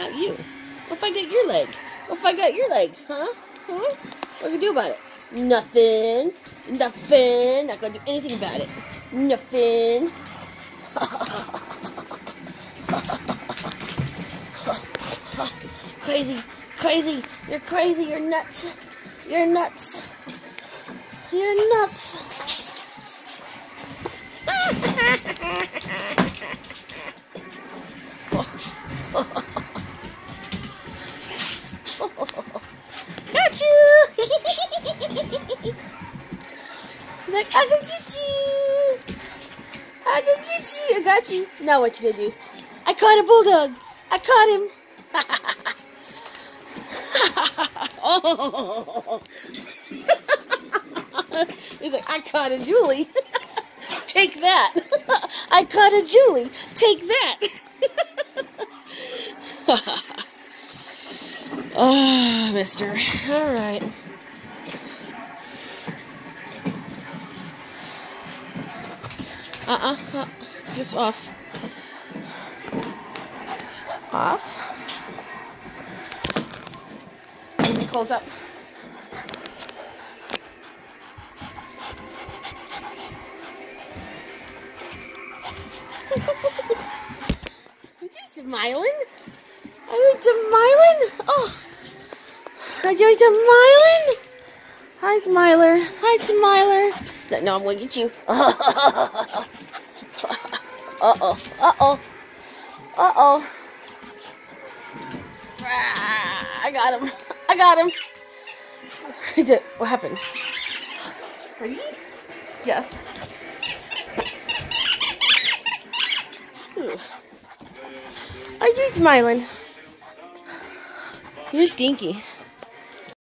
got you? What if I get your leg? What if I got your leg? Huh? Huh? What are you gonna do about it? Nothing. Nothing. Not gonna do anything about it. Nothing. crazy, crazy. You're crazy. You're nuts. You're nuts. You're nuts you! He's like, I can get you! I can get you! I got you. Now what you gonna do? I caught a bulldog! I caught him! oh! He's like, I caught a Julie. Take that. I caught a Julie. Take that. oh, mister. All right. Uh-uh. Uh, just off. Off. Close up. Are you smiling? Are you smiling? Oh. Are you smiling? Hi, Smiler. Hi, Smiler. No, I'm gonna get you. Uh-oh. Uh-oh. Uh-oh. Ah, I got him. I got him. I did. What happened? Ready? Yes. Are you smiling? You're stinky.